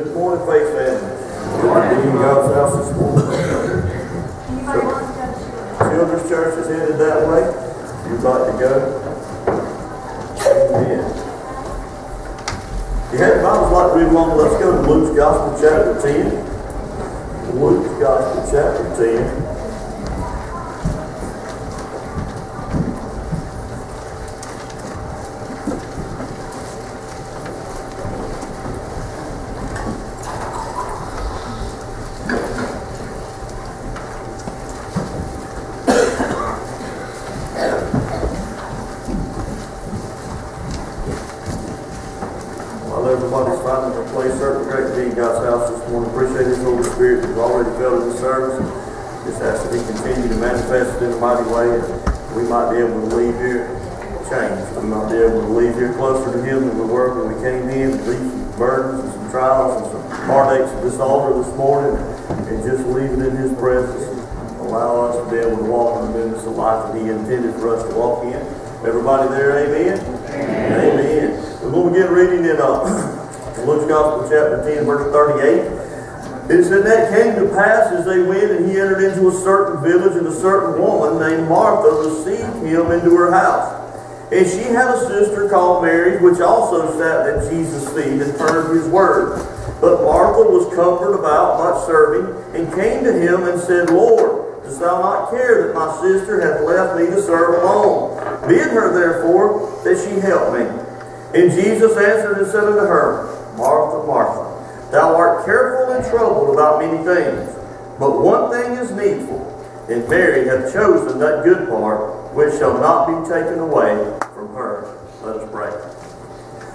Good morning, Faith family. To be in God's house this morning. To? Children's church is headed that way. If you'd like to go. Amen. If you have Bibles like to read along, let's go to Luke's Gospel, chapter 10. Luke's Gospel, chapter 10. While everybody's finding their place, certainly great to be in God's house this morning. Appreciate His Holy Spirit. We've already felt in the service. Just ask that He continue to manifest in a mighty way. And we might be able to leave here changed. We might be able to leave here closer to Him than we were when we came in. Leave some burdens and some trials and some heartaches at this altar this morning. And just leave it in His presence. Allow us to be able to walk in the newness of life that He intended for us to walk in. Everybody there, amen? Amen. amen. We're going to begin reading in uh, Luke's Gospel, chapter 10, verse 38. It said, That came to pass as they went, and he entered into a certain village, and a certain woman named Martha received him into her house. And she had a sister called Mary, which also sat at Jesus' feet and heard his word. But Martha was cumbered about much serving, and came to him and said, Lord, dost thou not care that my sister hath left me to serve alone? Bid her therefore that she help me. And Jesus answered and said unto her, Martha, Martha, thou art careful and troubled about many things, but one thing is needful, and Mary hath chosen that good part, which shall not be taken away from her. Let us pray.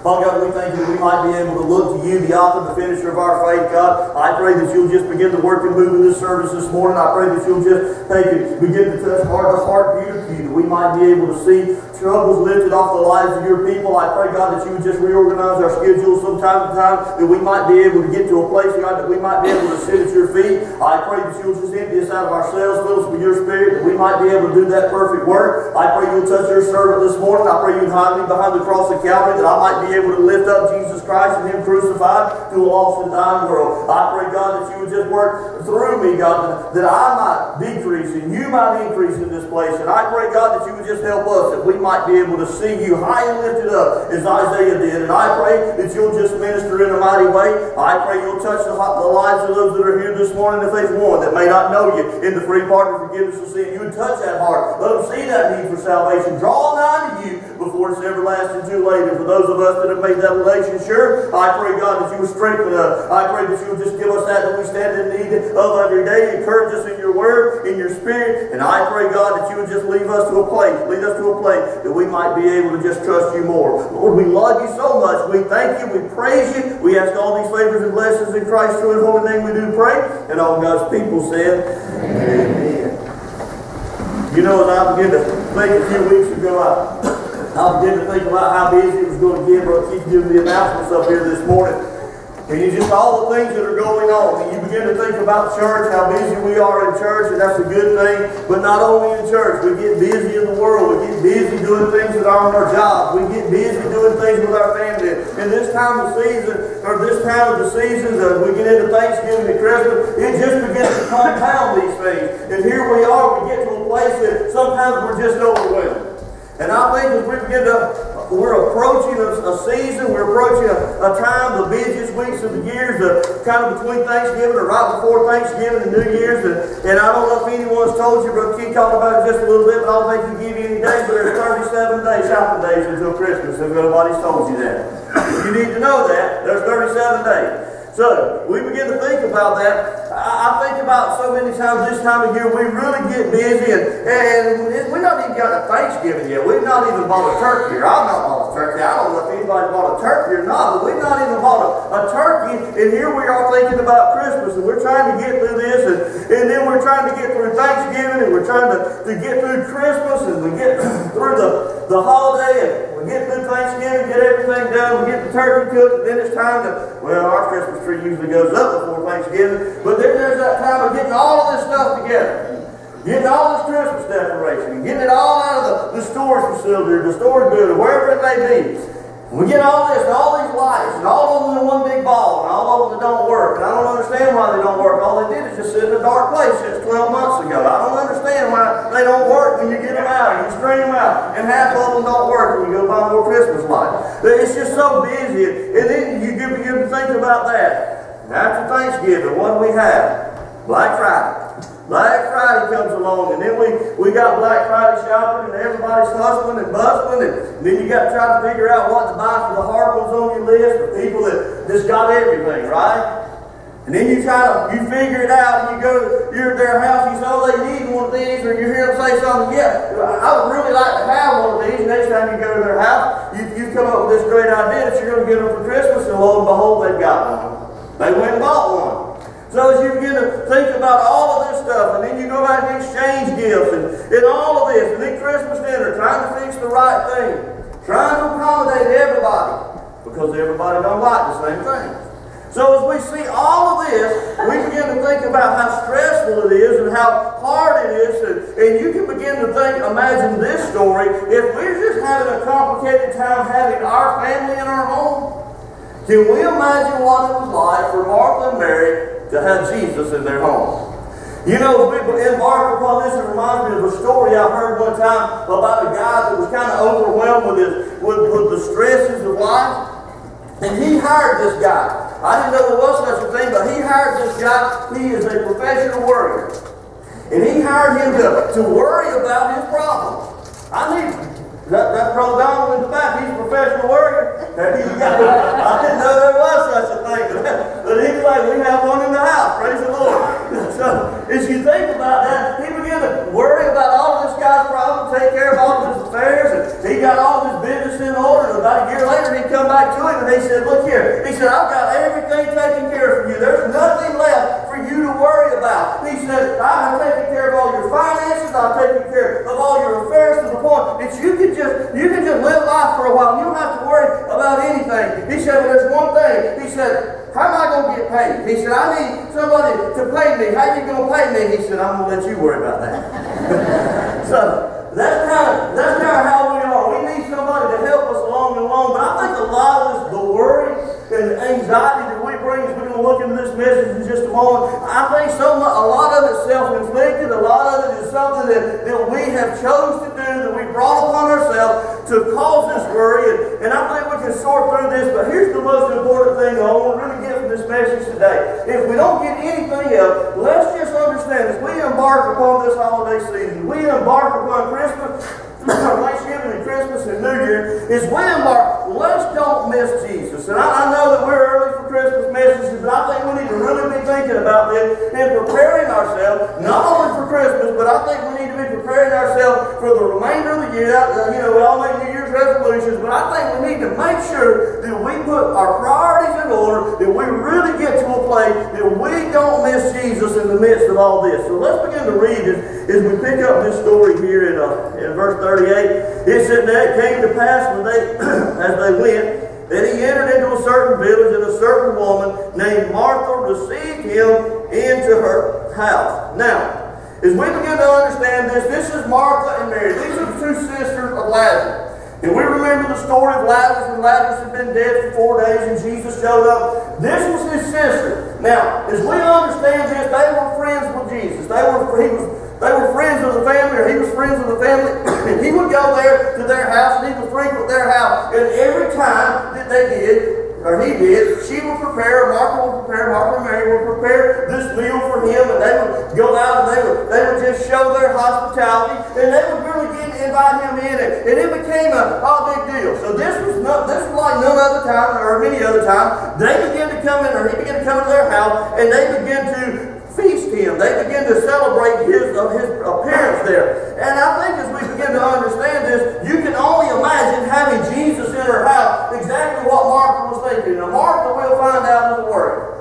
Father God, we thank you that we might be able to look to you, the author and the finisher of our faith, God. I pray that you'll just begin to work and move in this service this morning. I pray that you'll just take it, begin to touch heart to heart, pew to that we might be able to see troubles lifted off the lives of your people. I pray, God, that you would just reorganize our schedules from time to time, that we might be able to get to a place, God, that we might be able to sit at your feet. I pray that you'll just empty us out of ourselves, fill us with your spirit, that we might be able to do that perfect work. I pray you'll touch your servant this morning. I pray you'd hide me behind the cross of Calvary, that I might be able to lift up Jesus Christ and Him crucified to a lost and dying world. I pray, God, that you would just work through me, God, that, that I might decrease and you might increase in this place. And I pray, God, that you would just help us, that we might be able to see you high and lifted up as Isaiah did. And I pray that you'll just minister in a mighty way. I pray you'll touch the, the lives of those that are here this morning, if there's one that may not know you in the free pardon and forgiveness of sin. You would touch that heart. Let them see that need for salvation. Draw nigh to you before it's everlasting too late. And for those of us that have made that election sure, I pray, God, that you would strengthen us. I pray that you would just give us that that we stand in need of every day. Encourage us in your word, in your spirit. And I pray, God, that you would just leave us to a place, lead us to a place that we might be able to just trust you more. Lord, we love you so much. We thank you. We praise you. We ask all these favors and blessings in Christ's true and holy name we do pray. And all God's people said, Amen. You know, as I began to think a few weeks ago, I, I to think about how busy it was going to get. Brother Keith giving the announcements up here this morning. And you just all the things that are going on. And you begin to think about church, how busy we are in church, and that's a good thing. But not only in church, we get busy in the world. We get busy doing things that are on our jobs. We get busy doing things with our family. And this time of season, or this time of the seasons, as we get into Thanksgiving and Christmas, it just begins to compound these things. And here we are, we get to a place that sometimes we're just overwhelmed. And I think as we begin to, we're approaching a, a season, we're approaching a, a, time, the busiest weeks of the year, the kind of between Thanksgiving or right before Thanksgiving and New Year's. And, and I don't know if anyone's told you, but Keith talked about it just a little bit, but I don't think he give you any days, but there's 37 days, shopping days until Christmas, if nobody's told you that. You need to know that. There's 37 days. So we begin to think about that. I, think about so many times this time of year we really get busy and, and we're not even got a Thanksgiving yet. We've not even bought a turkey. I've not bought a turkey. I don't know if anybody bought a turkey or not, but we've not even bought a, a turkey. And here we are thinking about Christmas and we're trying to get through this and, and then we're trying to get through Thanksgiving and we're trying to, to get through Christmas and we get through the, the holiday and we get through Thanksgiving, get everything done, we get the turkey cooked, then it's time to, well, our Christmas tree usually goes up before Thanksgiving, but then there's that time of getting all of this stuff together. Getting all this Christmas decoration, getting it all out of the, the storage facility or the storage building, wherever it may be. We get all this, and all these lights, and all of them in one big ball, and all of them that don't work. And I don't understand why they don't work. All they did is just sit in a dark place just 12 months ago. I don't understand why they don't work when you get them out and you string them out. And half of them don't work when you go buy more Christmas lights. It's just so busy. And then you begin to think about that. After Thanksgiving, what do we have? Black Friday. Black Friday comes along, and then we, we got Black Friday shopping, and everybody's hustling and bustling, and then you got to try to figure out what to buy for the hard ones on your list, the people that just got everything, right? And then you try to, you figure it out, and you go, you're at their house, you say, oh, they need one of these, or you hear them say something, yeah, I would really like to have one of these. Next time you go to their house, you, you come up with this great idea that you're going to get them for Christmas, and lo and behold, they've got one. They went and bought one. So as you begin to think about all of this stuff, and then you go back and exchange gifts, and, and all of this, and then Christmas dinner, trying to fix the right thing, trying to accommodate everybody, because everybody don't like the same thing. So as we see all of this, we begin to think about how stressful it is and how hard it is. And, and you can begin to think, imagine this story. If we're just having a complicated time having our family in our home, can we imagine what it was like for Martha and Mary to have Jesus in their home. You know, as we embark upon this, it reminds me of a story I heard one time about a guy that was kind of overwhelmed with, his, with, with the stresses of life. And he hired this guy. I didn't know there was such a thing, but he hired this guy. He is a professional worrier. And he hired him to, to worry about his problems. I need that, that Brother Donald in the back, he's a professional worrier. I didn't know there was such a thing. But anyway, we have one in the house. Praise the Lord. So as you think about that, he began to worry about all of this guy's problems, take care of all of his affairs, and he got all of his business in order. And about a year later, he come back to him and he said, Look here. He said, I've got everything taken care of for you. There's nothing left for you to worry about. He said, I've taken care of all your finances, I've taken care of all your affairs to the point that you can just you can just live life for a while. You don't have to worry about anything. He said, Well, there's one thing. He said, How am I going to get paid? He said, I need somebody to pay me. How are you going to pay me? He said, I'm going to let you worry about that. so that's kind of that's kind of how we are. We need somebody to help us along and along. But I think a lot of this, the worry and the anxiety that we bring, as we're going to look into this message in just a moment, I think so much, a lot of it self-inflicted. A lot of it is something that, that we have chose to do, that we brought upon ourselves to cause this worry, and, and I think we can sort through this, but here's the most important thing I want to really get from this message today. If we don't get anything else, let's just understand as we embark upon this holiday season, we embark upon Christmas, Thanksgiving and Christmas and New Year, is we embark, let's don't miss Jesus. And I, I know that we're early for Christmas messages, but I think we need to really be thinking about this and preparing ourselves, not only for Christmas, but I think we need to be preparing ourselves for the remainder of the year. Uh, you know, we all make New Year's resolutions, but I think we need to make sure that we put our priorities in order, that we really get to a place that we don't miss Jesus in the midst of all this. So let's begin to read as, as we pick up this story here in, uh, in verse 38. It said, that it came to pass when they, as they went, that he entered into a certain village, and a certain woman named Martha received him into her house. Now, as we begin to understand this, this is Martha and Mary. These are the two sisters of Lazarus. And we remember the story of Lazarus when Lazarus had been dead for four days and Jesus showed up. This was his sister. Now, as we understand this, they were friends with Jesus. They were, he was, they were friends of the family, or he was friends of the family. and he would go there to their house and he would frequent their house. And every time that they did, or he did, she would prepare, Martha would prepare, Martha and Mary would prepare this meal for him, and they would go out and they would, they would just show their hospitality, and they would really get invite him in, and, and it became a, big deal. So this was not, this was like none other time, or many other times. They began to come in, or he began to come into their house, and they began to feast him. They begin to celebrate his, uh, his appearance there. And I think as we begin to understand this, you can only imagine having Jesus in her house exactly what Martha was thinking. Now, Martha, we'll find out, in the word.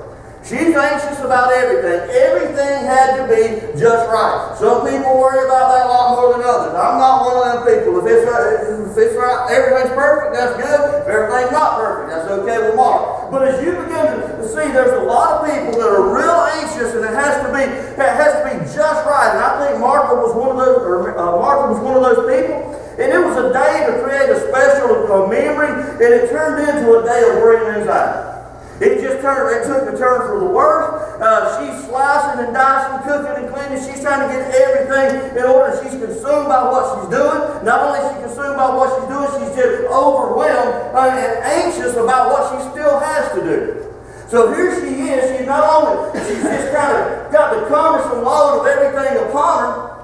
She's anxious about everything. Everything had to be just right. Some people worry about that a lot more than others. I'm not one of them people. If it's right, if it's right, everything's perfect, that's good. If everything's not perfect, that's okay with Mark. But as you begin to see, there's a lot of people that are real anxious, and it has to be it has to be just right. And I think Martha was one of those, or uh, Martha was one of those people. And it was a day to create a special uh, memory, and it turned into a day of worry and anxiety. It just turned, it took a turn for the worse. Uh, she's slicing and dicing, cooking and cleaning. She's trying to get everything in order. She's consumed by what she's doing. Not only is she consumed by what she's doing, she's just overwhelmed uh, and anxious about what she still has to do. So here she is. She's not only, she's just kind of got the cumbersome load of everything upon her,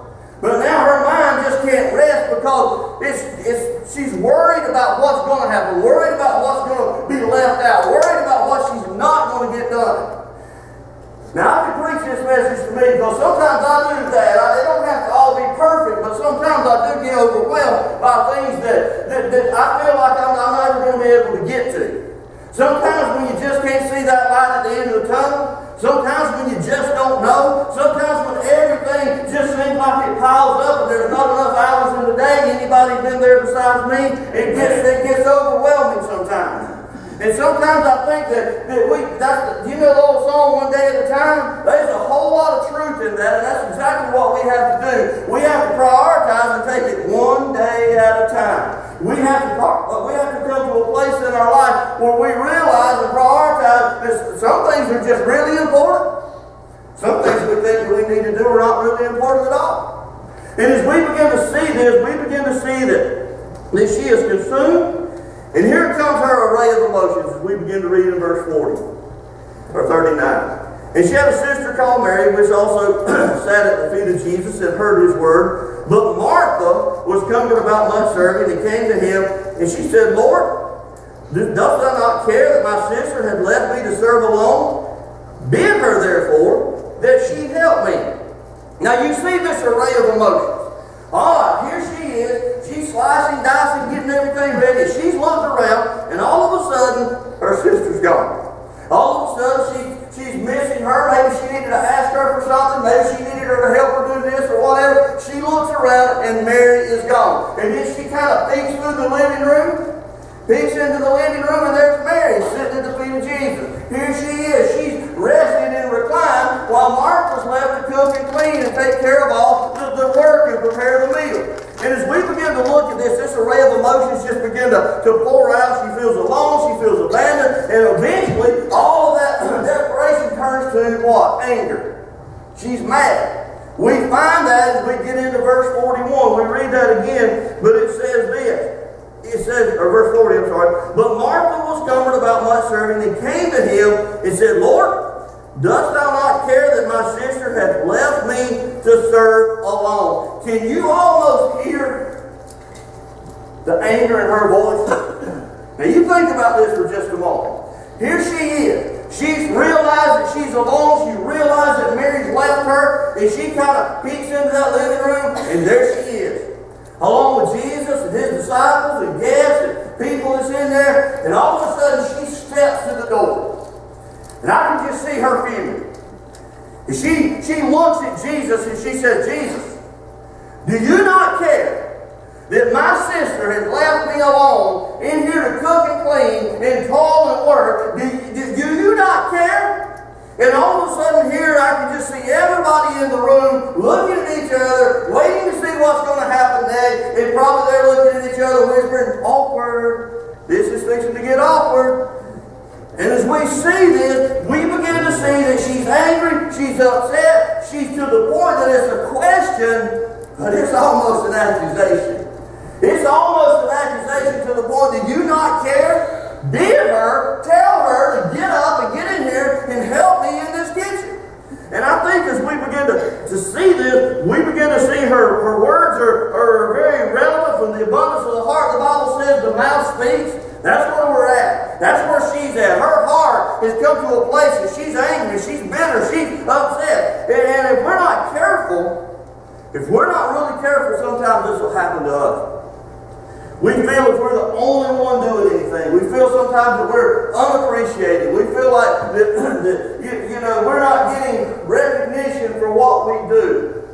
but now her mind just can't rest because it's, it's, she's worried about what's going to happen, worried about what's going to be left out, worried about what she's not going to get done. Now, I can preach this message to me because sometimes I do that. I, they don't have to all be perfect, but sometimes I do get overwhelmed by things that, that, that I feel like I'm, I'm never going to be able to get to. Sometimes when you just can't see that light at the end of the tunnel, sometimes when you just don't know, sometimes when everything just seems like it piles up and there's not enough hours in the day, anybody been there besides me, it gets, it gets overwhelming sometimes. And sometimes I think that, that we, that's, you know the old song, One Day at a Time? There's a whole lot of truth in that, and that's exactly what we have to do. We have to prioritize and take it one day at a time. We have to, we have to come to a place in our life where we realize and prioritize that some things are just really important. Some things we think we need to do are not really important at all. And as we begin to see this, we begin to see that, that she is consumed and here comes her array of emotions as we begin to read in verse 40 or 39. And she had a sister called Mary, which also sat at the feet of Jesus and heard his word. But Martha was cumbered about much serving and came to him, and she said, Lord, dost thou not care that my sister had left me to serve alone? Bid her, therefore, that she help me. Now you see this array of emotions. Ah, here she is. She's slicing, dicing, getting everything ready. She's looked around, and all of a sudden, her sister's gone. All of a sudden, she, she's missing her. Maybe she needed to ask her for something. Maybe she needed her to help her do this or whatever. She looks around, and Mary is gone. And then she kind of peeks through the living room, peeks into the living room, and there's Mary sitting at the feet of Jesus. Here she is. She's resting and reclined while Martha's left to cook and clean and take care of all the, the work and prepare the meal. And as we begin to look at this, this array of emotions just begin to, to pour out. She feels alone, she feels abandoned, and eventually all of that desperation turns to what? Anger. She's mad. We find that as we get into verse 41. We read that again, but it says this. It says, or verse 40, I'm sorry. But Martha was cumbered about much serving and came to him and said, Lord, Dost thou not care that my sister hath left me to serve alone? Can you almost hear the anger in her voice? now you think about this for just a moment. Here she is. She's realized that she's alone. She realized that Mary's left her. And she kind of peeks into that living room, and there she is. Along with Jesus and his disciples and guests and people that's in there. And all of a sudden she steps to the door. And I can just see her feeling. And she, she looks at Jesus and she says, Jesus, do you not care that my sister has left me alone in here to cook and clean and toil and work? Do, do, do you not care? And all of a sudden here I can just see everybody in the room looking at each other, waiting to see what's going to happen next, and probably they're looking at each other whispering, awkward. This is fixing to get awkward. And as we see this, we begin to see that she's angry, she's upset, she's to the point that it's a question, but it's almost an accusation. It's almost an accusation to the point that you not care? Bid her, tell her to get up and get in here and help me in this kitchen. And I think as we begin to, to see this, we begin to see her, her words are, are very relevant from the abundance of the heart. The Bible says the mouth speaks. That's where we're at. That's where she's at. Her heart has come to a place that she's angry, she's bitter, she's upset. And, and if we're not careful, if we're not really careful, sometimes this will happen to us. We feel if we're the only one doing anything. We feel sometimes that we're unappreciated. We feel like that, that you, you know, we're not getting recognition for what we do.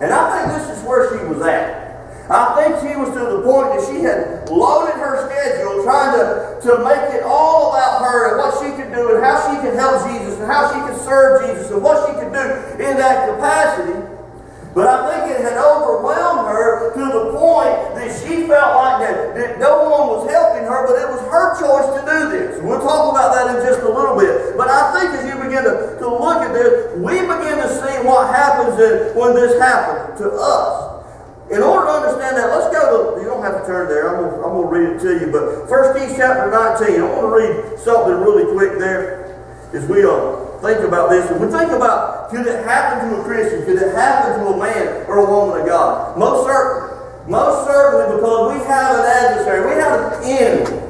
And I think this is where she was at. I think she was to the point that she had loaded her schedule trying to, to make it all about her and what she could do and how she could help Jesus and how she could serve Jesus and what she could do in that capacity. But I think it had overwhelmed her to the point that she felt like that, that no one was helping her, but it was her choice to do this. We'll talk about that in just a little bit. But I think as you begin to, to look at this, we begin to see what happens in, when this happens to us. In order to understand that, let's go to, you don't have to turn there, I'm going to read it to you, but 1 Kings chapter 19, I want to read something really quick there as we think about this. If we think about, could it happen to a Christian? Could it happen to a man or a woman of God? Most certainly. Most certainly because we have an adversary. We have an enemy.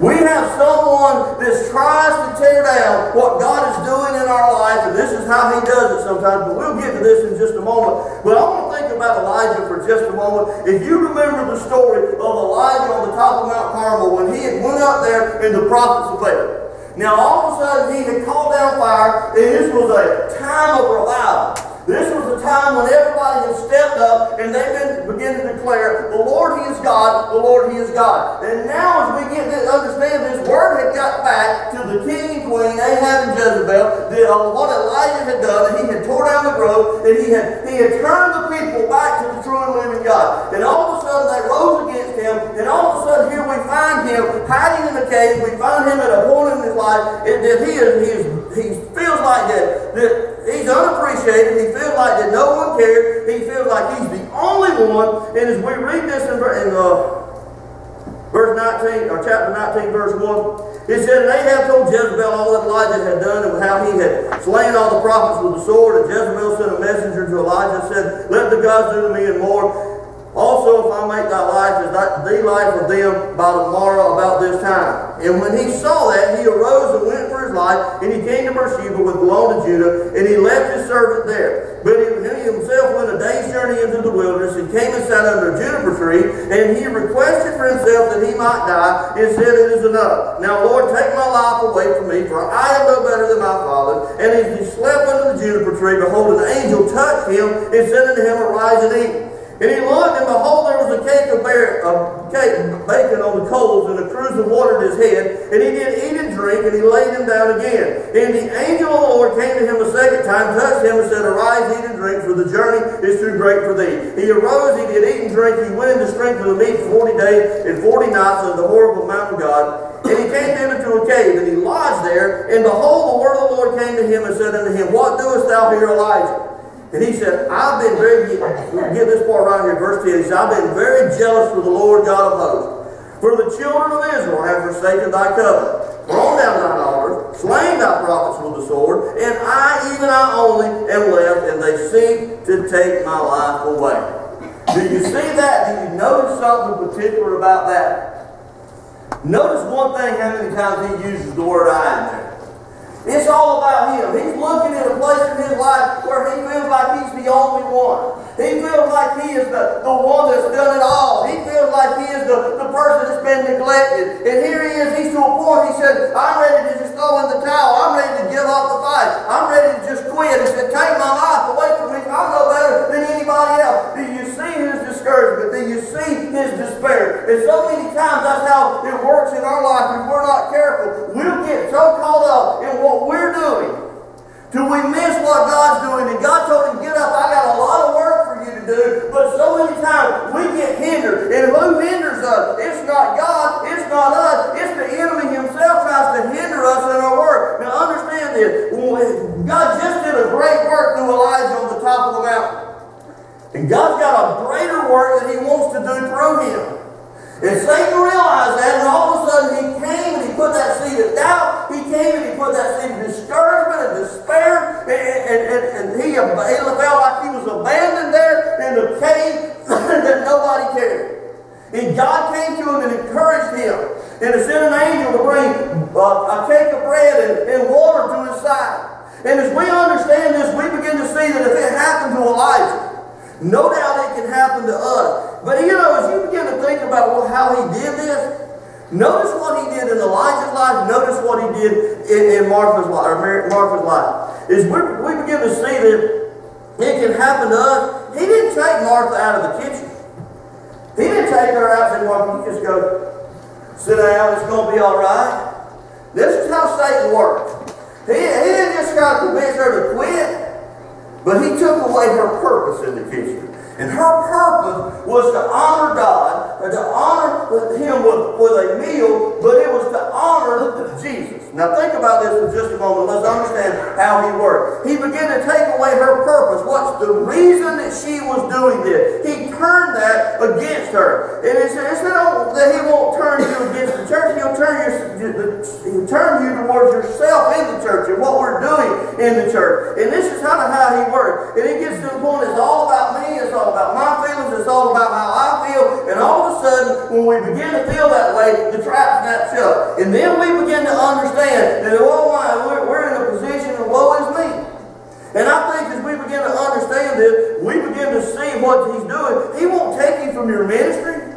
We have someone that tries to tear down what God is doing in our life, and this is how he does it sometimes, but we'll get to this in just a moment. But I want to think about Elijah for just a moment. If you remember the story of Elijah on the top of Mount Carmel when he had went up there and the prophets of Baal. Now all of a sudden he had called down fire, and this was a time of revival. This was a time when everybody had stepped up and they've been begin to declare, the Lord He is God, the Lord He is God. And now as we get to understand this, word had got back to the king and queen, Ahab and Jezebel, that uh, what Elijah had done, that he had tore down the grove, and he had he had turned the people back to the true and living God. And all of a sudden they rose him, and all of a sudden here we find him hiding in the cave, we find him at a point in his life that he is he is he feels like that, that he's unappreciated, he feels like that no one cares, he feels like he's the only one, and as we read this in, in uh, verse 19, or chapter 19, verse 1, it said, And Ahab told Jezebel all that Elijah had done and how he had slain all the prophets with the sword. And Jezebel sent a messenger to Elijah and said, Let the gods do to me and more. Also, if I make thy life as thy, the life of them by tomorrow about this time. And when he saw that, he arose and went for his life, and he came to Beersheba with belonged to Judah, and he left his servant there. But he, himself went a day's journey into the wilderness, and came and sat under a juniper tree, and he requested for himself that he might die, and said, It is enough. Now, Lord, take my life away from me, for I am no better than my father. And as he slept under the juniper tree, behold, an angel touched him, and said unto him, Arise and eat. And he looked, and behold, there was a cake of, bear, of cake, bacon on the coals, and a cruse of water in his head. And he did eat and drink, and he laid him down again. And the angel of the Lord came to him a second time, touched him, and said, Arise, eat and drink, for the journey is too great for thee. He arose, he did eat and drink, he went into strength of the meat for forty days and forty nights on the Horeb mountain of God. And he came down into a cave, and he lodged there. And behold, the word of the Lord came to him and said unto him, What doest thou here, Elijah? And he said, I've been very, get this part right here, verse 10. He said, I've been very jealous for the Lord God of hosts. For the children of Israel have forsaken thy covenant, thrown down thine altars, slain thy prophets with the sword, and I, even I only, am left, and they seek to take my life away. Do you see that? Do you notice something particular about that? Notice one thing how many times he uses the word I in there. It's all about him. He's looking at a place in his life where he feels like he's the only one. He feels like he is the, the one that's done it all. He feels like he is the, the person that's been neglected. And here he is, he's to a point, he said, I'm ready to just throw in the towel. I'm ready to give up the fight. I'm ready to just quit. He said, take my life away from me. I'm no better than anybody else. Do you see his discouragement? then you see his despair? And so many times that's how it works in our life if we're not careful. We'll get so caught up in what we're doing till we miss what God's doing. And God told him, get up, I got a lot of work for you to do. But so many times we get hindered. And who hinders us? It's not God, it's not us, it's the enemy himself tries to hinder us in our work. Now understand this. God just did a great work through Elijah on the top of the mountain. And God's got a greater work that he wants to do through him. And Satan realized that, and all of a sudden he came and he put that seed of doubt. He came and he put that seed of discouragement and despair. And, and, and, and he, he felt like he was abandoned there in the cave that nobody cared. And God came to him and encouraged him. And to sent an angel to bring uh, a cake of bread and, and water to his side. And as we understand this, we begin to see that if it happened to Elijah, no doubt it can happen to us. But you know, as you begin to think about how he did this, notice what he did in Elijah's life, notice what he did in, in Martha's life, or Martha's life. Is we, we begin to see that it can happen to us. He didn't take Martha out of the kitchen. He didn't take her out and say, Martha, you just go sit down, it's going to be all right. This is how Satan works. He, he didn't just try to convince her to quit. But he took away her purpose in the kitchen. And her purpose was to honor God, or to honor Him with, with a meal, but it was to honor Jesus. Now think about this for just a moment. Let's understand how He worked. He began to take away her purpose. What's the reason that she was doing this? He turned that against her. And it said, instead of oh, that He won't turn you against the church, He'll turn, your, he'll turn you towards yourself in the church and what we're doing in the church. And this is kind of how He works. And it gets to the point it's all about me, it's all about my feelings, it's all about how I feel, and all of a sudden, when we begin to feel that way, the trap snaps shut. And then we begin to understand that, oh my, we're, we're in a position of woe is me. And I think as begin to understand this, we begin to see what he's doing. He won't take you from your ministry.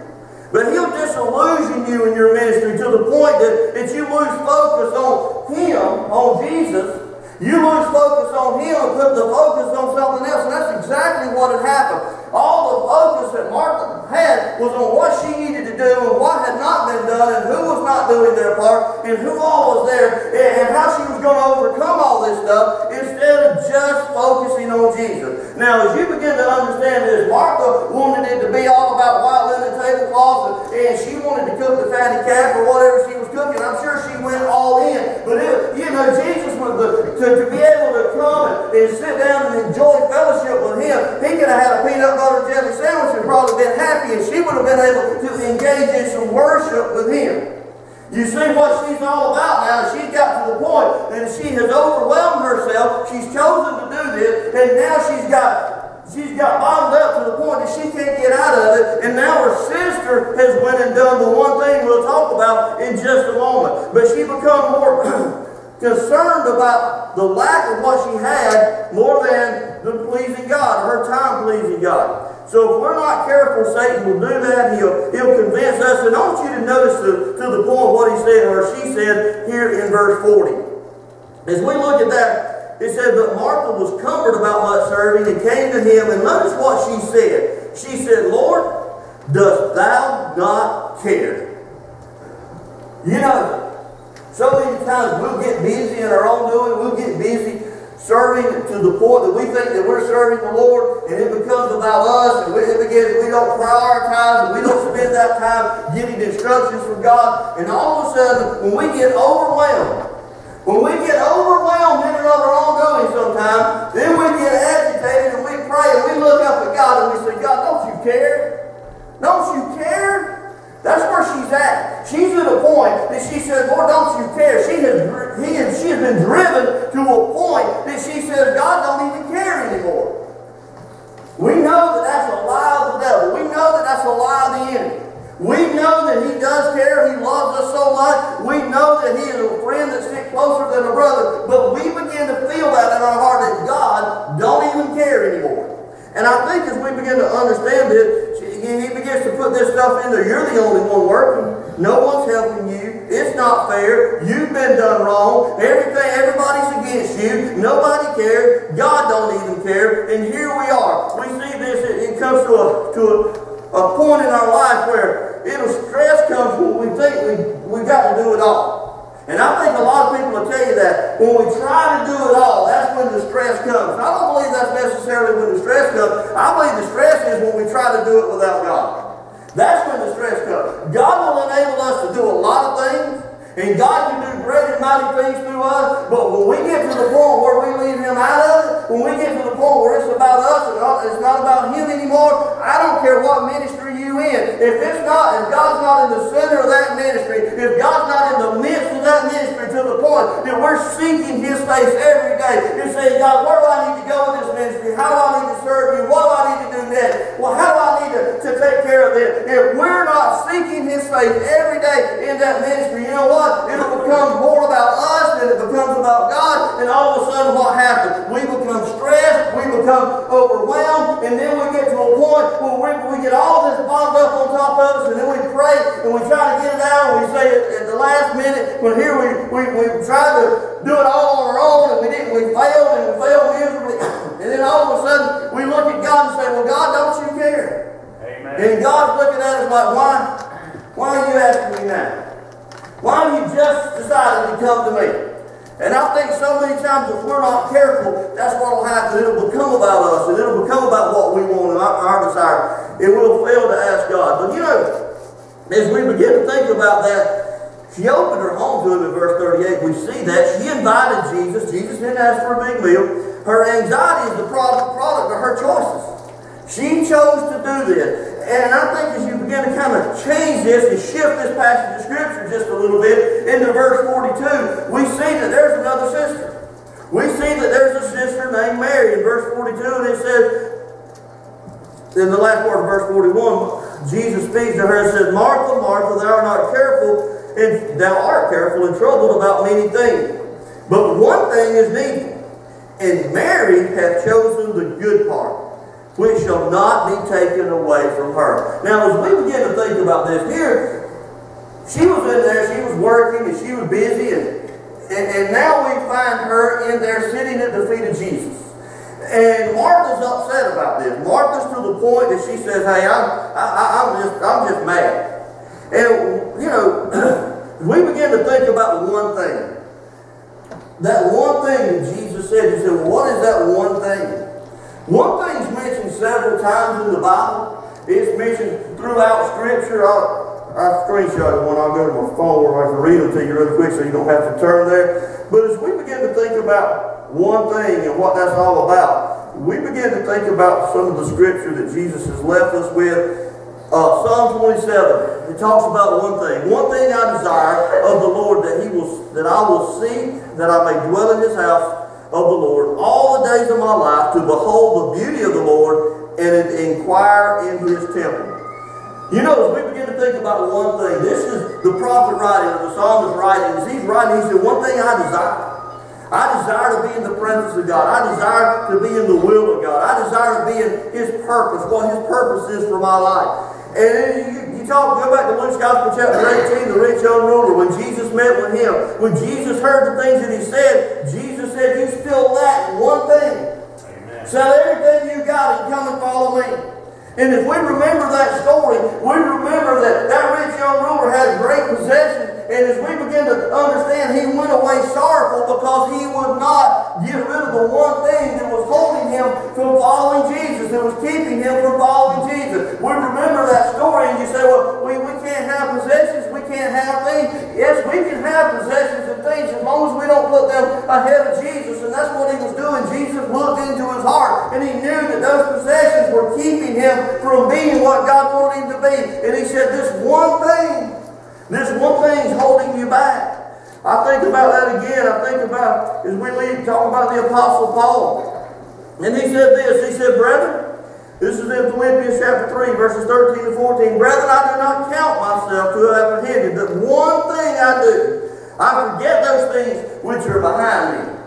But he'll disillusion you in your ministry to the point that, that you lose focus on him, on Jesus, you lose focus on him and put the focus on something else, and that's exactly what had happened. All the focus that Martha had was on what she needed to do and what had not been done and who was not doing their part and who all was there and how she was going to overcome all this stuff instead of just focusing on Jesus. Now, as you begin to understand this, Martha wanted it to be all about white linen tablecloths and, and she wanted to cook the fatty calf or whatever she was cooking. I'm sure she went all in. But, it, you know, Jesus was the, to to, be able to come and, and sit down and enjoy fellowship with him, he could have had a peanut butter jelly sandwich and probably been happy, and she would have been able to engage in some worship with him. You see what she's all about now. She's got to the point that she has overwhelmed herself. She's chosen to do this, and now she's got she's got bottled up to the point that she can't get out of it. And now her sister has went and done the one thing we'll talk about in just a moment. But she become more concerned about the lack of what she had more than the pleasing God, her time pleasing God. So if we're not careful, Satan will do that. He'll, he'll convince us. And I want you to notice to, to the point what he said or she said here in verse 40. As we look at that, it said, But Martha was comforted about much serving and came to him. And notice what she said. She said, Lord, dost thou not care? You know, so many times we'll get busy in our own doing, we'll get busy serving to the point that we think that we're serving the Lord and it becomes about us and it begins, we don't prioritize and we don't spend that time getting instructions from God and all of a sudden when we get overwhelmed when we get overwhelmed in and of our own doing sometimes, then we get agitated and we pray and we look up at God and we say, God, don't you care? Don't you care? That's where she's at. She's at a point that she says, Lord, don't you care? She has, he she has been driven to a point that she says, God don't even care anymore. We know that that's a lie of the devil. We know that that's a lie of the enemy. We know that he does care. He loves us so much. We know that he is a friend that sticks closer than a brother. But we begin to feel that in our heart that God don't even care anymore. And I think as we begin to understand this, he begins to put this stuff in there. You're the only one working. No one's helping you. It's not fair. You've been done wrong. Everything, everybody's against you. Nobody cares. God don't even care. And here we are. We see this. It, it comes to a to a, a point in our life where it'll stress comes when we think we we got to do it all. And I think a lot of people will tell you that when we try to do it all, that's when the stress comes. I don't believe that's necessarily when the stress comes. I believe the stress is when we try to do it without God. That's when the stress comes. God will enable us to do a lot of things, and God can do great and mighty things through us, but when we get to the point where we leave Him out of it, when we get to the point where it's about us and it's not about Him anymore, I don't care what ministry you in. If it's not, if God's not in the center of that ministry, if God's not in the midst of that ministry to the point that we're seeking His face every day and saying, God, where do I need to go in this ministry? How do I need to serve you? What do I need to do next? Well, how do I need to, to take care of this? If we're not seeking His face every day in that ministry, you know what? It'll become more about us than it becomes about God, and all of a sudden what happens? We become stressed, we become overwhelmed, and then we get to a point where we, we get all this bottled up on top of us, and then we pray, and we try to get it out, and we say it at the last minute, when here we, we, we try to do it all on our own, and we didn't, we failed, and we failed miserably, and then all of a sudden we look at God and say, well, God, don't you care? Amen. And God's looking at us like, why? Why are you asking me now? Why have you just decided to come to me? And I think so many times if we're not careful, that's what will happen. It'll become about us and it'll become about what we want and our, desire. And we'll fail to ask God. But you know, as we begin to think about that, she opened her home to him in verse 38. We see that. She invited Jesus. Jesus didn't ask for a big meal. Her anxiety is the product, product of her choices. She chose to do this. And I think as you begin to kind of change this and shift this passage of Scripture just a little bit into verse 42, we see that there's another sister. We see that there's a sister named Mary in verse 42, and it says, in the last part of verse 41, Jesus speaks to her and says, Martha, Martha, thou art not careful, and thou art careful and troubled about many things. But one thing is needful, and Mary hath chosen the good part which shall not be taken away from her. Now, as we begin to think about this, here, she was in there, she was working, and she was busy, and, and, and now we find her in there sitting at the feet of Jesus. And Martha's upset about this. Martha's to the point that she says, hey, I'm, I, I'm, just, I'm just mad. And, you know, we begin to think about one thing. That one thing that Jesus said, he said, well, what is that one thing? One thing's mentioned several times in the Bible. It's mentioned throughout Scripture. I'll, I screenshot one. I'll go to my phone where I can read them to you really quick so you don't have to turn there. But as we begin to think about one thing and what that's all about, we begin to think about some of the Scripture that Jesus has left us with. Uh, Psalm 27, it talks about one thing. One thing I desire of the Lord that He will that I will see, that I may dwell in His house of the Lord all the days of my life to behold the beauty of the Lord and inquire in his temple. You know, as we begin to think about one thing, this is the prophet writing, or the psalmist writing. As he's writing, he said, One thing I desire. I desire to be in the presence of God. I desire to be in the will of God. I desire to be in His purpose, what His purpose is for my life. And you, talk, go back to Luke's Gospel chapter 18, the rich young ruler, when Jesus met with him, when Jesus heard the things that he said, Jesus said, you still lack one thing. Amen. Sell everything you got and come and follow me. And if we remember that story, we remember that that rich young ruler had great possessions and as we begin to understand, he went away sorrowful because he would not get rid of the one thing that was holding him from following Jesus, that was keeping him from following Jesus. We remember that story and you say, well, we, we can't have possessions, we can't have things. Yes, we can have possessions and things as long as we don't put them ahead of Jesus. And that's what he was doing. Jesus looked into his heart and he knew that those possessions were keeping him from being what God wanted him to be. And he said, this one thing this one thing's holding you back. I think about that again. I think about, as we talk about the Apostle Paul. And he said this, he said, Brethren, this is in Philippians chapter 3, verses 13 to 14. Brethren, I do not count myself to have apprehended, but one thing I do, I forget those things which are behind me.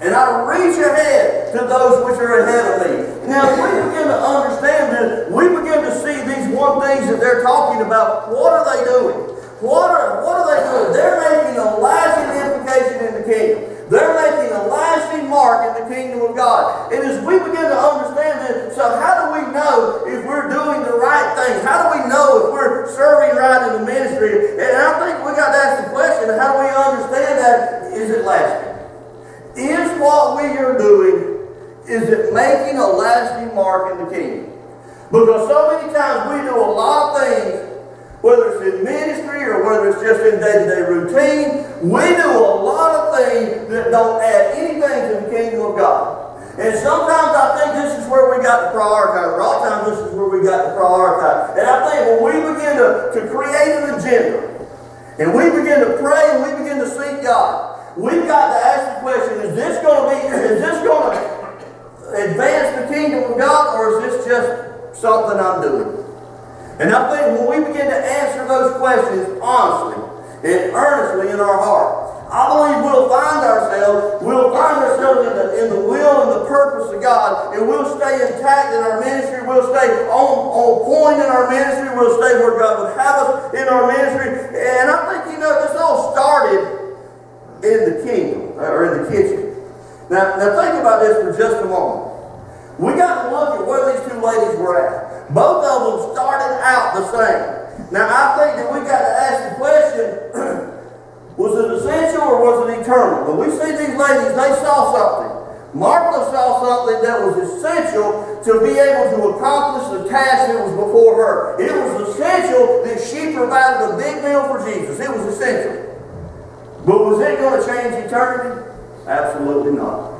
And I reach ahead to those which are ahead of me. Now, if we begin to understand this, we begin to see these one things that they're talking about. What are they doing? What are, what are they doing? They're making a lasting implication in the kingdom. They're making a lasting mark in the kingdom of God. And as we begin to understand this, so how do we know if we're doing the right things? How do we know if we're serving right in the ministry? And I think we got to ask the question, how do we understand that? Is it lasting? Is what we are doing, is it making a lasting mark in the kingdom? Because so many times we do a lot of things whether it's in ministry or whether it's just in day-to-day routine, we do a lot of things that don't add anything to the kingdom of God. And sometimes I think this is where we got to prioritize. A lot of times this is where we got to prioritize. And I think when we begin to, to create an agenda, and we begin to pray and we begin to seek God, we've got to ask the question, is this going to be, is this going to advance the kingdom of God, or is this just something I'm doing? And I think when we begin to answer those questions honestly and earnestly in our heart, I believe we'll find ourselves, we'll find ourselves in the, in the will and the purpose of God, and we'll stay intact in our ministry, we'll stay on, on point in our ministry, we'll stay where God would have us in our ministry. And I think, you know, this all started in the kingdom, uh, or in the kitchen. Now, now think about this for just a moment. We got to look at where these two ladies were at. Both of them started out the same. Now, I think that we got to ask the question, Was it essential or was it eternal? But we see these ladies, they saw something. Martha saw something that was essential to be able to accomplish the task that was before her. It was essential that she provided a big meal for Jesus. It was essential. But was it going to change eternity? Absolutely not.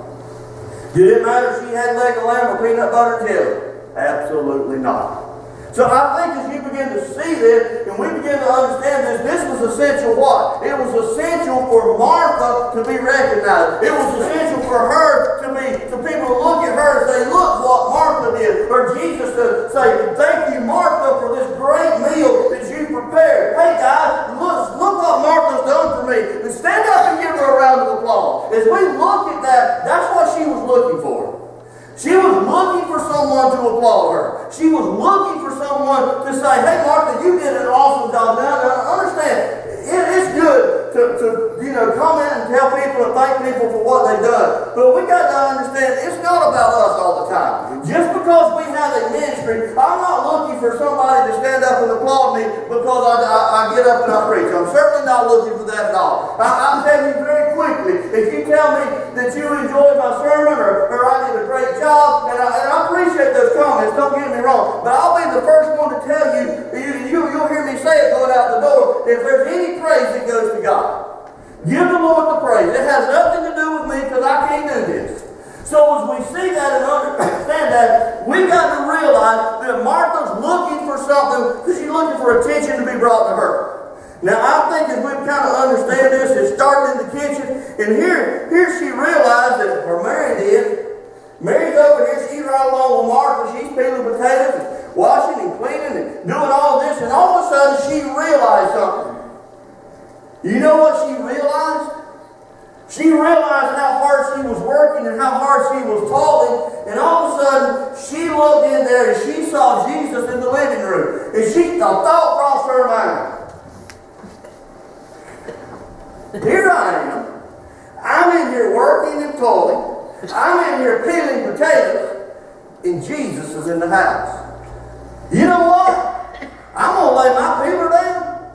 Did it matter if she had leg of lamb or peanut butter jelly? Absolutely not. So I think as you begin to see this and we begin to understand this, this was essential what? It was essential for Martha to be recognized. It was essential for her to be, for people to look at her and say, look what Martha did. Or Jesus to say, thank you Martha for this great meal that you prepared. Hey guys, look, look what Martha's done for me. And stand up and give her a round of applause. As we look at that, that's what she was looking for. She was looking for someone to applaud her. She was looking for someone to say, hey, Martha, you did an awesome job. Now, now understand, it is good to, to, you know, comment and tell people and thank people for what they've done. But we got to understand, it's not about us all the time. Just because we have a ministry, I'm not looking for somebody to stand up and applaud me because I, I, I get up and I preach. I'm certainly not looking for that at all. I, I'm telling you very quickly, if you tell me that you enjoyed my sermon or, or I did a great job, and I, and I appreciate those comments, don't get me wrong, but I'll be the first one to tell you, you, you you'll hear me say it going out the door, if there's any praise, that goes to God. Give the Lord the praise. It has nothing to do with me because I can't do this. So as we see that and understand that, we got to realize that Martha's looking for something because she's looking for attention to be brought to her. Now I think as we kind of understand this, it started in the kitchen, and here, here she realized that, or Mary did, Mary's over here, she's right along with Martha, she's peeling potatoes, and washing and cleaning, and doing all this, and all of a sudden she realized something. You know what she realized? She realized how hard she was working and how hard she was toiling, and all of a sudden she looked in there and she saw Jesus in the living room, and she a thought crossed her mind. Here I am. I'm in here working and toiling. I'm in here peeling potatoes, and Jesus is in the house. You know what? I'm going to lay my peeler down,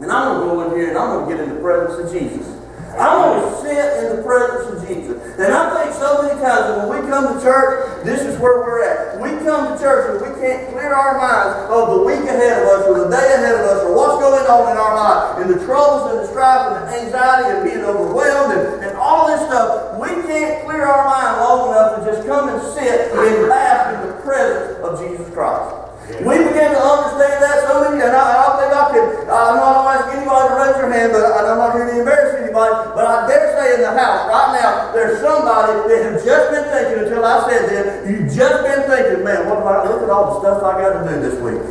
and I'm going to go in here and I'm going to get in the presence of Jesus. I'm going to sit in the presence of Jesus. And I think so many times that when we come to church, this is where we're at. We come to church and we can't clear our minds of the week ahead of us or the day ahead of us or what's going on in our life and the troubles and the strife and the anxiety and being overwhelmed and, and all this stuff. We can't clear our mind long enough to just come and sit and bask in the presence of Jesus Christ. We begin to understand that so many, and I, I think I could, I'm not going to ask anybody to raise their hand, but I, I'm not here to embarrass but I dare say in the house right now, there's somebody that has just been thinking until I said this, you've just been thinking, man, what about, look at all the stuff I got to do this week.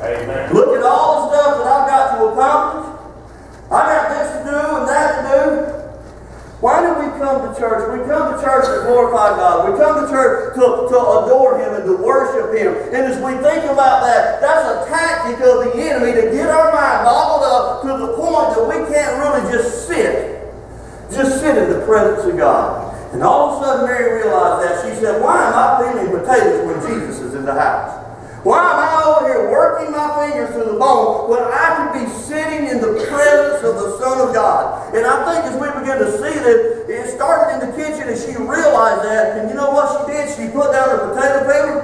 Amen. Look at all the stuff that I've got to accomplish. I got this to do and that to do. Why do we come to church? We come to church to glorify God. We come to church to, to adore Him and to worship Him. And as we think about that, that's a tactic of the enemy to get our mind boggled up to the point that we can't really just sit. Just sit in the presence of God. And all of a sudden Mary realized that. She said, Why am I peeling potatoes when Jesus is in the house? Why am I over here working my fingers to the bone when I could be sitting in the presence of the Son of God? And I think as we begin to see that, it started in the kitchen and she realized that. And you know what she did? She put down her potato peeler.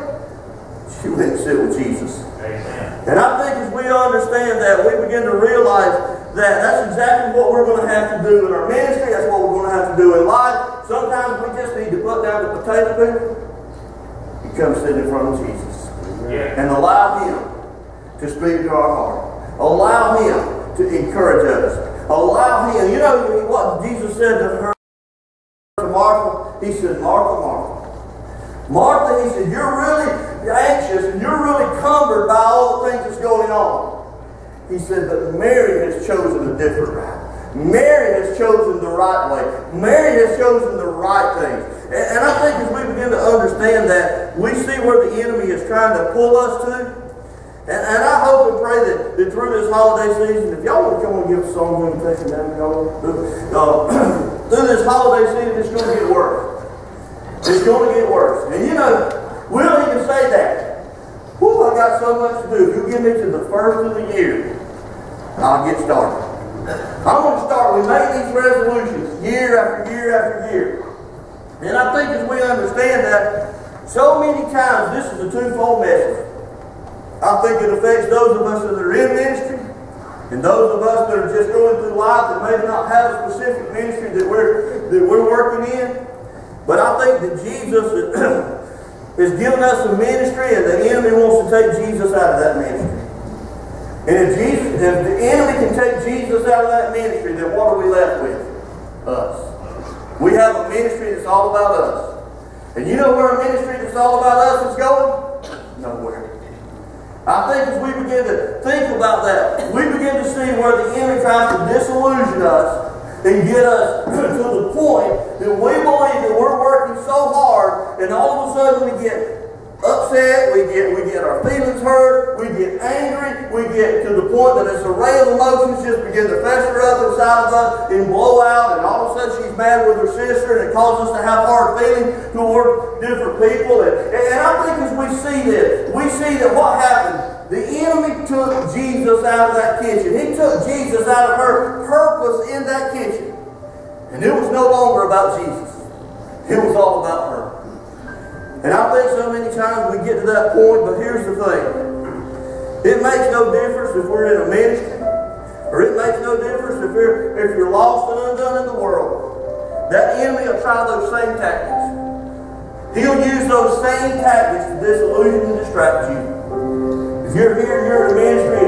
She went and sit with Jesus. Amen. And I think as we understand that, we begin to realize that that's exactly what we're going to have to do in our ministry. That's what we're going to have to do in life. Sometimes we just need to put down the potato peeler and come sit in front of Jesus Yeah. and allow Him to speak to our heart. Allow Him to encourage us. Allow Him. You know what Jesus said to her, to Martha? He said, Martha, Martha. Martha, he said, you're really anxious and you're really cumbered by all the things that's going on. He said, but Mary has chosen a different route. Mary has chosen the right way. Mary has chosen the right things. And, and I think as we begin to understand that, we see where the enemy is trying to pull us to. And, and I hope and pray that, that through this holiday season, if y'all want to come and give a song invitation down, y'all, uh, through this holiday season, it's going to get worse. It's going to get worse. And you know, we'll even say that. Whew, I got so much to do. If you give me to the first of the year, I'll get started. I'm going to start, we make these resolutions year after year after year. And I think as we understand that, so many times this is a twofold message. I think it affects those of us that are in ministry and those of us that are just going through life that maybe not have a specific ministry that we're, that we're working in. But I think that Jesus is giving us a ministry and the enemy wants to take Jesus out of that ministry. And if Jesus, if the enemy can take Jesus out of that ministry, then what are we left with? Us. We have a ministry that's all about us. And you know where a ministry that's all about us is going? I think as we begin to think about that, we begin to see where the enemy tries to disillusion us and get us to the point that we believe that we're working so hard and all of a sudden we get upset, we get we get our feelings hurt, we get angry, we get to the point that this array of emotions just begin to fester up inside of us and blow out, and all of a sudden she's mad with her sister, and it causes us to have hard feelings toward different people. And, and I think as we see this, we see that what happened. The enemy took Jesus out of that kitchen. He took Jesus out of her purpose in that kitchen. And it was no longer about Jesus. It was all about her. And I think so many times we get to that point, but here's the thing. It makes no difference if we're in a ministry, or it makes no difference if you're, if you're lost and undone in the world. That enemy will try those same tactics. He'll use those same tactics to disillusion and distract you. If you're here, and you're in a ministry,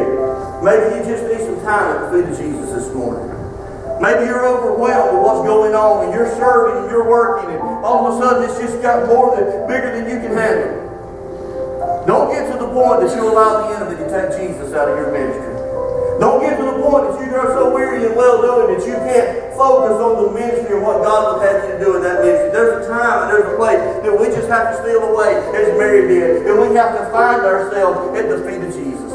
maybe you just need some time at the feet of Jesus this morning. Maybe you're overwhelmed with what's going on and you're serving and you're working and all of a sudden it's just got more than bigger than you can handle. Don't get to the point that you allow the enemy to take Jesus out of your ministry. Don't get to the point that you are so weary and well doing that you can't focus on the ministry and what God would have you to do in that ministry. There's a time and there's a place that we just have to steal away as Mary did. And we have to find ourselves at the feet of Jesus.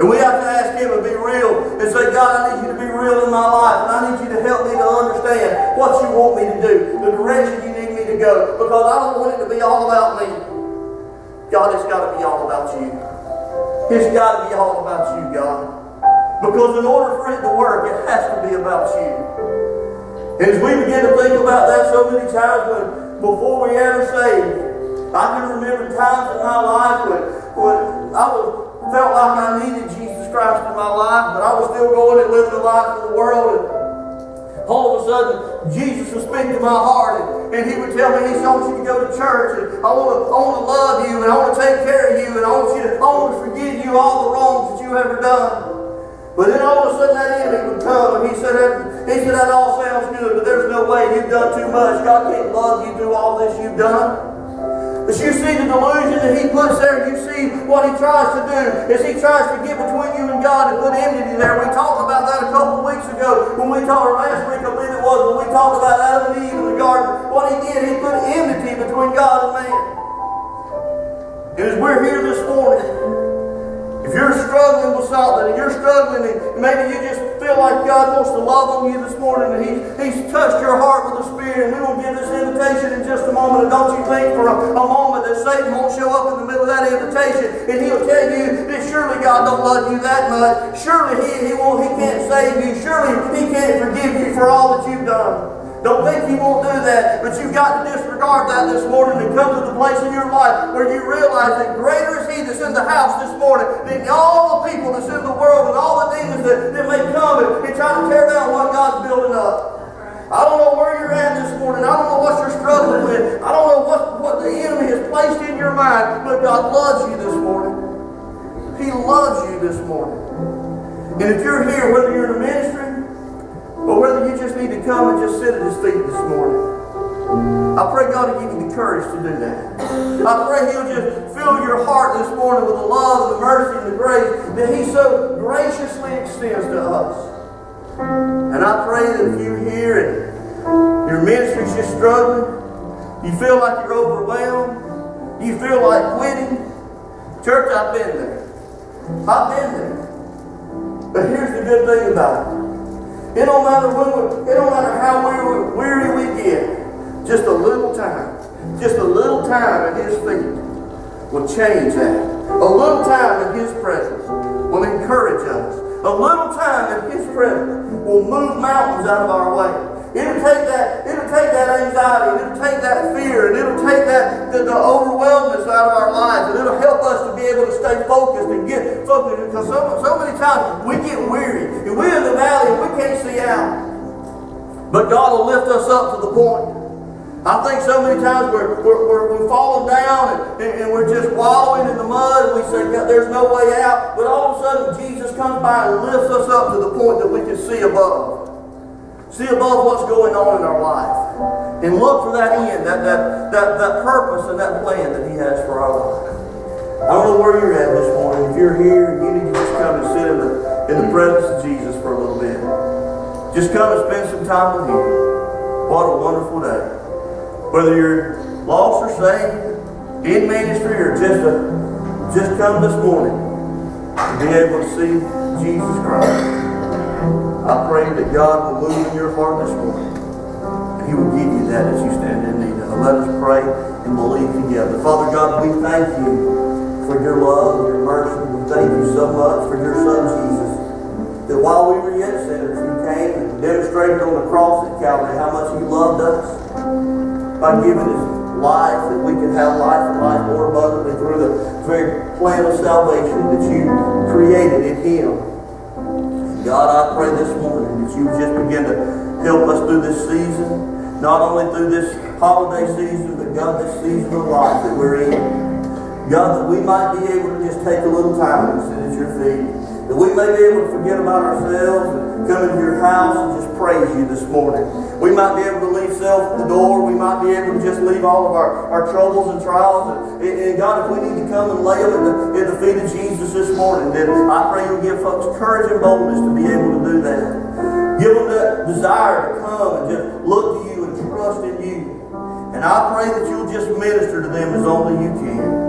And we have to ask Him to be real and say, God, I need you to be real in my life. And I need you to help me to understand what you want me to do, the direction you need me to go. Because I don't want it to be all about me. God, it's got to be all about you. It's got to be all about you, God. Because in order for it to work, it has to be about you. And as we begin to think about that so many times when before we ever saved, I can remember times in my life when, when I was felt like I needed Jesus Christ in my life, but I was still going and living the life of the world. And all of a sudden, Jesus would speak to my heart, and, and He would tell me, He wants you to go to church, and I want to, I want to love you, and I want to take care of you, and I want you to, I want to forgive you all the wrongs that you ever done. But then all of a sudden that enemy would come and he said, that, he said, that all sounds good, but there's no way you've done too much. God can't love you through all this you've done. But you see the delusion that he puts there. You see what he tries to do is he tries to get between you and God and put enmity there. We talked about that a couple weeks ago when we talked, last week I believe it was, when we talked about Adam and Eve in the garden. What he did, he put enmity between God and man. And as we're here this morning, if you're struggling with something and you're struggling and maybe you just feel like God wants to love on you this morning and he, He's touched your heart with the Spirit and we will give this invitation in just a moment. And don't you think for a, a moment that Satan won't show up in the middle of that invitation and he'll tell you that surely God don't love you that much. Surely He, he, won't, he can't save you. Surely He can't forgive you for all that you've done. Don't think He won't do that, but you've got to disregard that this morning and come to the place in your life where you realize that greater is He that's in the house this morning than all the people that's in the world and all the demons that, that may come and, and try to tear down what God's building up. I don't know where you're at this morning. I don't know what you're struggling with. I don't know what, what the enemy has placed in your mind, but God loves you this morning. He loves you this morning. And if you're here, whether just sit at his feet this morning. I pray God to give you the courage to do that. I pray He'll just fill your heart this morning with the love, the mercy, and the grace that He so graciously extends to us. And I pray that if you're here and your ministry's just struggling, you feel like you're overwhelmed, you feel like quitting, church, I've been there. I've been there. But here's the good thing about it. It don't matter when we, it don't matter how weary, weary we get. Just a little time, just a little time at His feet will change that. A little time in His presence will encourage us. a little time in His presence will move mountains out of our way. It'll take that, it'll take that anxiety, it'll take that fear, and it'll take that the, the overwhelmness out of our lives, and it'll help us to be able to stay focused and get focused. Because so, so many times we get weary, and we're in the valley and we can't see out. But God will lift us up to the point. I think so many times we're, we're, we're, we're falling down and, and, we're just wallowing in the mud and we say, there's no way out. But all of a sudden, Jesus comes by and lifts us up to the point that we can see above. See above what's going on in our life. And look for that end, that, that, that, that purpose and that plan that He has for our life. I don't know where you're at this morning. If you're here, you need to just come and sit in the, in the presence of Jesus for a little bit. Just come and spend some time with Him. What a wonderful day. Whether you're lost or saved, in ministry, or just a, just come this morning to be able to see Jesus Christ. I pray that God will move in your heart this morning. He will give you that as you stand in need of. Let us pray and believe together. Father God, we thank you for your love and your mercy. We thank you so much for your Son Jesus. That while we were yet sinners, you came and demonstrated on the cross at Calvary how much you loved us by giving his life that we could have life and life more abundantly through the very plan of salvation that you created in him. God, I pray this morning that you just begin to help us through this season, not only through this holiday season, but God, this season of life that we're in. God, that we might be able to just take a little time and sit at your feet. That we may be able to forget about ourselves and come into your house and just praise you this morning. We might be able to leave self at the door. We might be able to just leave all of our, our troubles and trials. And, and God, if we need to come and lay them at the, at the feet of Jesus this morning, then I pray you'll give folks courage and boldness to be able to do that. Give them that desire to come and just look to you and trust in you. And I pray that you'll just minister to them as only you can.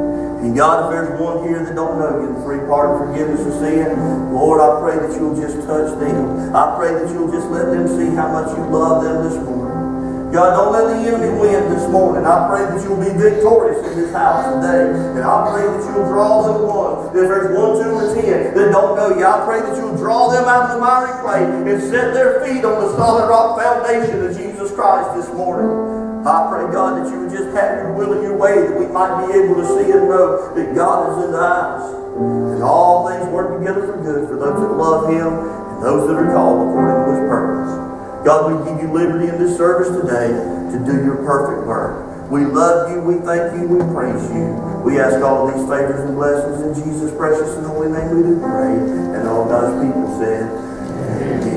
And God, if there's one here that don't know you, the free pardon, forgiveness of sin, Lord, I pray that you'll just touch them. I pray that you'll just let them see how much you love them this morning. God, don't let the enemy win this morning. I pray that you'll be victorious in this house today. And I pray that you'll draw them one. If there's one, two, or ten that don't know you, I pray that you'll draw them out of the miry clay and set their feet on the solid rock foundation of Jesus Christ this morning. I pray, God, that you would just have your will and your way, that we might be able to see and know that God is in the house. And all things work together for good for those that love Him and those that are called according to His purpose. God, we give you liberty in this service today to do your perfect work. We love you, we thank you, we praise you. We ask all these favors and blessings in Jesus' precious and holy name we do pray. And all God's people said, Amen.